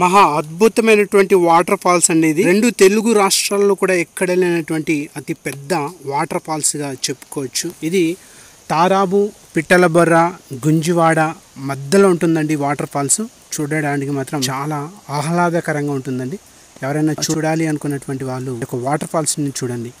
మహా అద్భుతమైనటువంటి water falls అనేది ఇది. రెండు తెలుగు రాష్ట్రాల్లో కూడా ఎక్కడ లేనటువంటి అతి పెద్ద వాటర్ ఫాల్స్గా చెప్పుకోవచ్చు. ఇది తారాబు పిట్టలబొర్ర గుంజివాడ మధ్యలో ఉంటుందండి వాటర్ ఫాల్స్. చూడడానికి మాత్రం చాలా ఆహ్లాదకరంగా ఉంటుందండి. ఎవరైనా చూడాలి అనుకున్నటువంటి వాళ్ళు ఒక వాటర్ ఫాల్స్ని చూడండి.